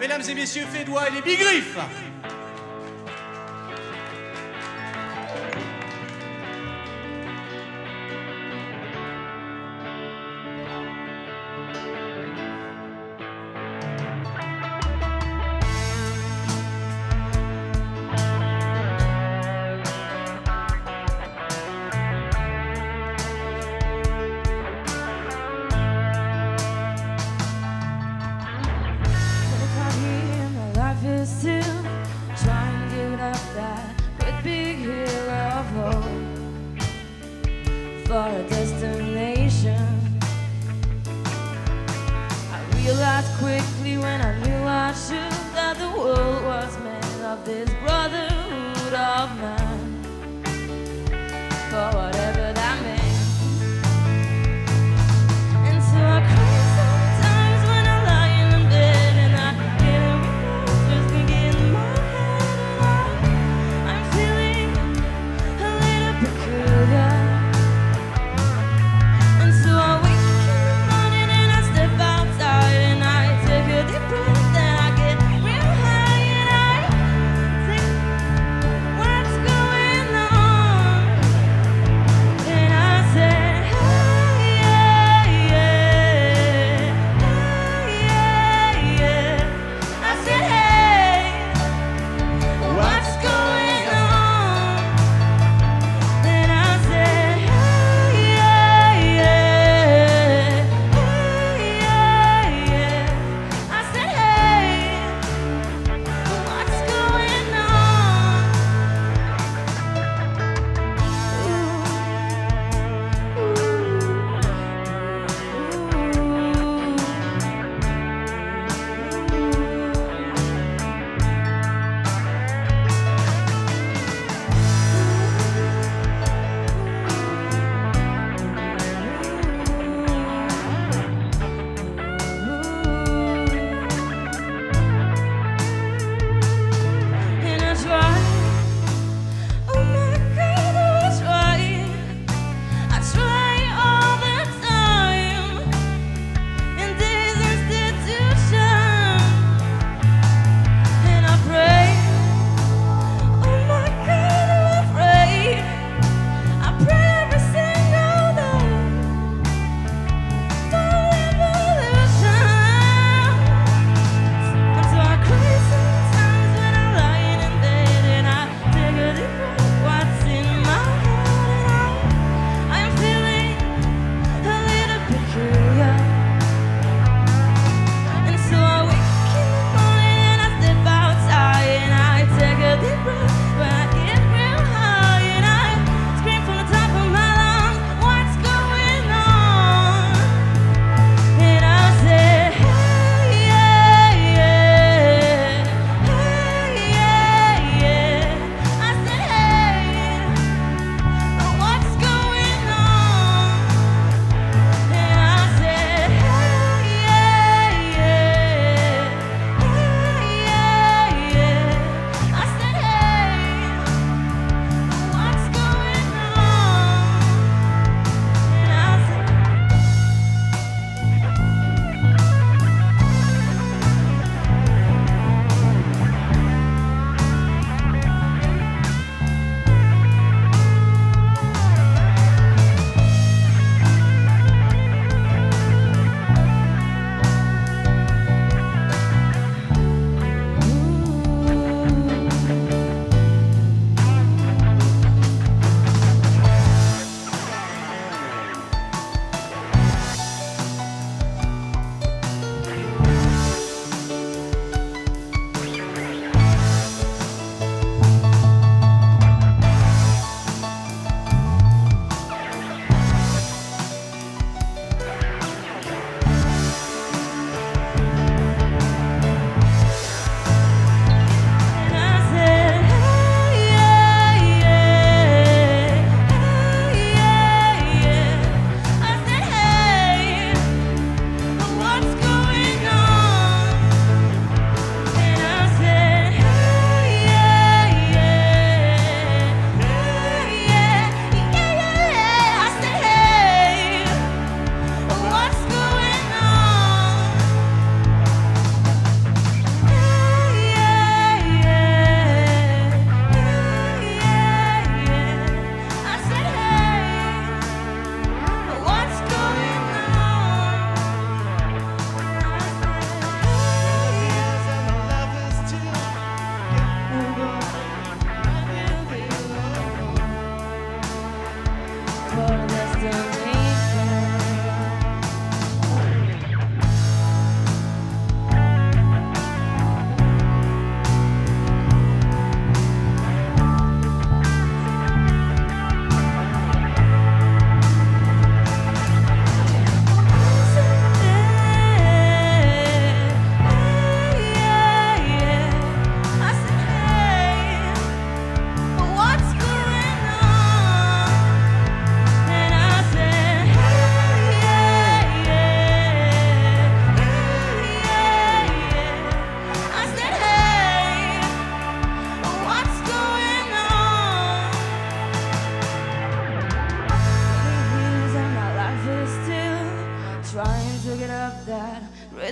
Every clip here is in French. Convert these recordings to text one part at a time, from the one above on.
Mesdames et messieurs, Fédois et les Bigriffes quickly when I knew I should That the world was made of this brotherhood of man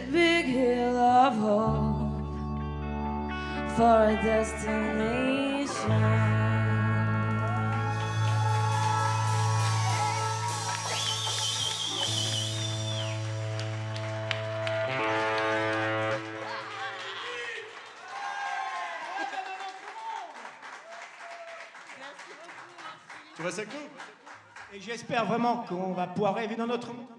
big hill of hope for a destination. Tu vois ça cool Et j'espère vraiment qu'on va pouvoir rêver dans notre monde.